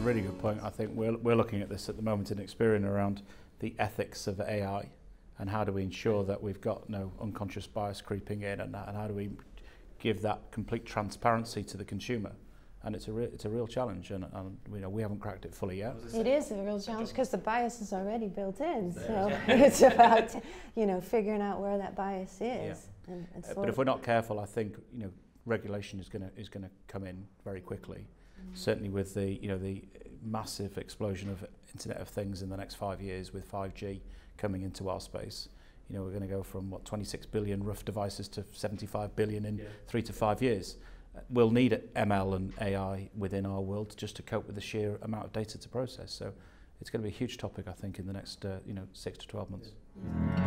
really good point. I think we're, we're looking at this at the moment in Experian around the ethics of AI and how do we ensure that we've got no unconscious bias creeping in and, and how do we give that complete transparency to the consumer. And it's a, re- it's a real challenge and, and you know, we haven't cracked it fully yet. It is a real challenge because the bias is already built in. So it's about you know figuring out where that bias is. Yeah. And, and Uh, sort but if we're not careful, I think you know regulation is going to is going to come in very quickly. Certainly with the you know the massive explosion of Internet of Things in the next five years with 5G coming into our space. You know, we're going to go from, what, 26 billion rough devices to 75 billion in yeah. three to five years. Uh, we'll need ML and AI within our world just to cope with the sheer amount of data to process. So it's going to be a huge topic, I think, in the next, uh, you know, six to 12 months. Yeah. Mm.